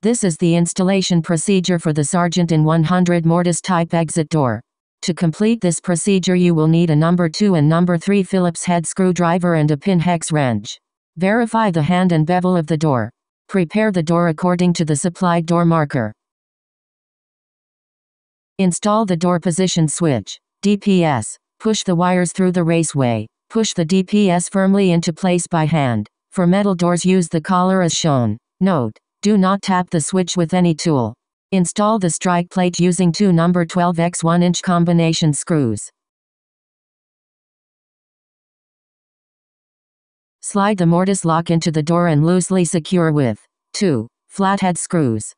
This is the installation procedure for the Sargent in 100 mortise type exit door. To complete this procedure you will need a number 2 and number 3 Phillips head screwdriver and a pin hex wrench. Verify the hand and bevel of the door. Prepare the door according to the supplied door marker. Install the door position switch. DPS. Push the wires through the raceway. Push the DPS firmly into place by hand. For metal doors use the collar as shown. Note. Do not tap the switch with any tool. Install the strike plate using two number 12x 1 inch combination screws. Slide the mortise lock into the door and loosely secure with 2 flathead screws.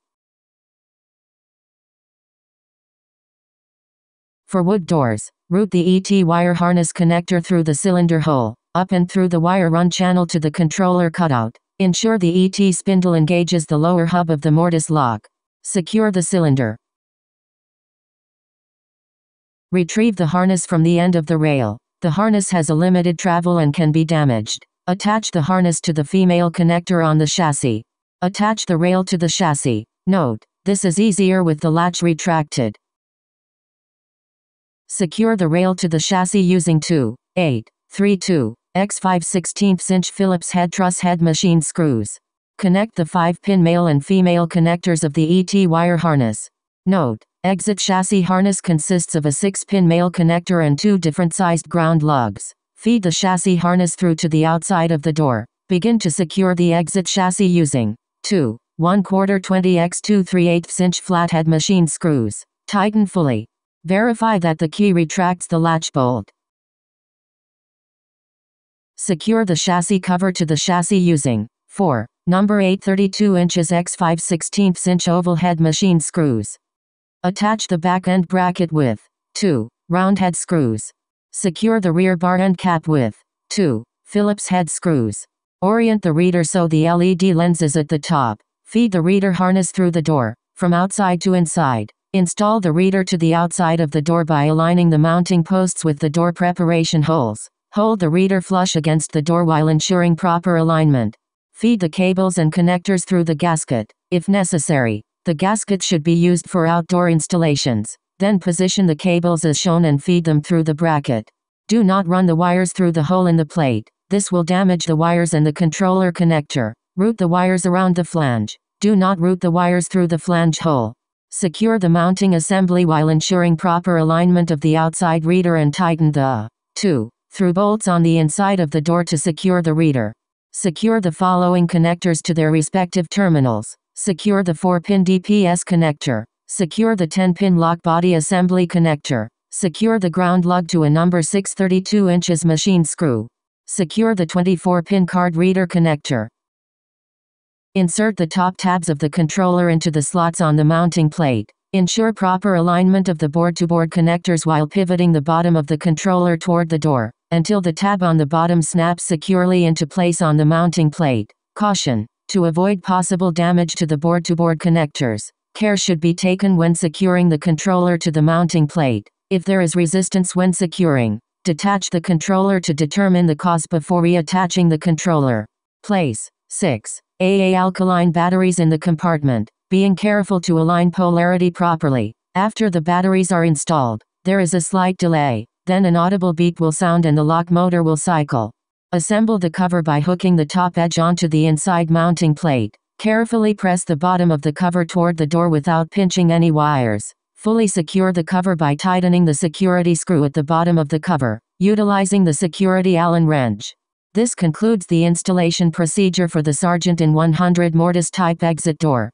For wood doors, route the ET wire harness connector through the cylinder hole, up and through the wire run channel to the controller cutout. Ensure the ET spindle engages the lower hub of the mortise lock. Secure the cylinder. Retrieve the harness from the end of the rail. The harness has a limited travel and can be damaged. Attach the harness to the female connector on the chassis. Attach the rail to the chassis. Note, this is easier with the latch retracted. Secure the rail to the chassis using 2, 8, 3 2, X 5 16 inch Phillips head truss head machine screws. Connect the 5-pin male and female connectors of the ET wire harness. Note, exit chassis harness consists of a 6-pin male connector and two different sized ground lugs. Feed the chassis harness through to the outside of the door. Begin to secure the exit chassis using 2, 1 quarter 20 x 2 3 8 inch flathead machine screws. Tighten fully. Verify that the key retracts the latch bolt. Secure the chassis cover to the chassis using 4. Number 8 32 inches x 5 16 inch oval head machine screws. Attach the back end bracket with 2. Round head screws. Secure the rear bar end cap with 2. Phillips head screws. Orient the reader so the LED lens is at the top. Feed the reader harness through the door, from outside to inside. Install the reader to the outside of the door by aligning the mounting posts with the door preparation holes. Hold the reader flush against the door while ensuring proper alignment. Feed the cables and connectors through the gasket. If necessary, the gasket should be used for outdoor installations. Then position the cables as shown and feed them through the bracket. Do not run the wires through the hole in the plate. This will damage the wires and the controller connector. Route the wires around the flange. Do not route the wires through the flange hole. Secure the mounting assembly while ensuring proper alignment of the outside reader and tighten the 2 through bolts on the inside of the door to secure the reader. Secure the following connectors to their respective terminals. Secure the 4-pin DPS connector. Secure the 10-pin lock body assembly connector. Secure the ground lug to a number 6 32 inches machine screw. Secure the 24-pin card reader connector. Insert the top tabs of the controller into the slots on the mounting plate. Ensure proper alignment of the board-to-board connectors while pivoting the bottom of the controller toward the door until the tab on the bottom snaps securely into place on the mounting plate. Caution. To avoid possible damage to the board-to-board connectors, care should be taken when securing the controller to the mounting plate. If there is resistance when securing, detach the controller to determine the cause before reattaching the controller. Place 6. AA alkaline batteries in the compartment, being careful to align polarity properly. After the batteries are installed, there is a slight delay. Then an audible beep will sound and the lock motor will cycle. Assemble the cover by hooking the top edge onto the inside mounting plate. Carefully press the bottom of the cover toward the door without pinching any wires. Fully secure the cover by tightening the security screw at the bottom of the cover, utilizing the security Allen wrench. This concludes the installation procedure for the Sargent in 100 mortise type exit door.